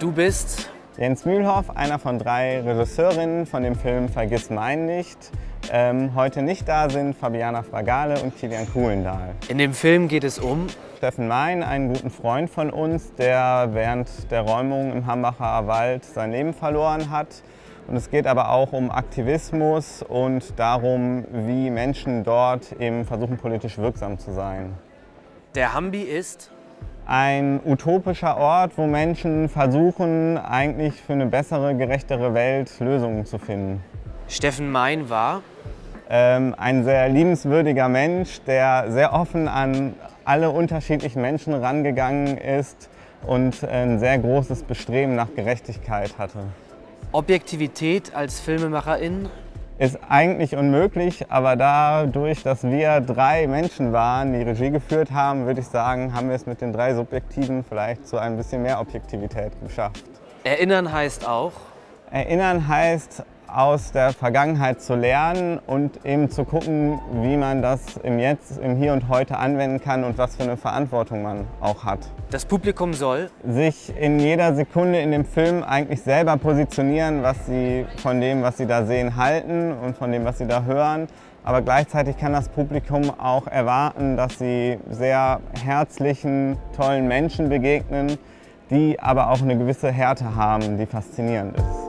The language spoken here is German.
Du bist Jens Mühlhoff, einer von drei Regisseurinnen von dem Film Vergiss mein nicht. Ähm, heute nicht da sind Fabiana Fragale und Kilian Kuhlendahl. In dem Film geht es um Steffen Mein, einen guten Freund von uns, der während der Räumung im Hambacher Wald sein Leben verloren hat. Und es geht aber auch um Aktivismus und darum, wie Menschen dort eben versuchen, politisch wirksam zu sein. Der Hambi ist ein utopischer Ort, wo Menschen versuchen, eigentlich für eine bessere, gerechtere Welt Lösungen zu finden. Steffen Mein war ähm, ein sehr liebenswürdiger Mensch, der sehr offen an alle unterschiedlichen Menschen rangegangen ist und ein sehr großes Bestreben nach Gerechtigkeit hatte. Objektivität als Filmemacherin ist eigentlich unmöglich, aber dadurch, dass wir drei Menschen waren, die Regie geführt haben, würde ich sagen, haben wir es mit den drei Subjektiven vielleicht zu ein bisschen mehr Objektivität geschafft. Erinnern heißt auch? Erinnern heißt aus der Vergangenheit zu lernen und eben zu gucken, wie man das im Jetzt, im Hier und Heute anwenden kann und was für eine Verantwortung man auch hat. Das Publikum soll sich in jeder Sekunde in dem Film eigentlich selber positionieren, was sie von dem, was sie da sehen, halten und von dem, was sie da hören. Aber gleichzeitig kann das Publikum auch erwarten, dass sie sehr herzlichen, tollen Menschen begegnen, die aber auch eine gewisse Härte haben, die faszinierend ist.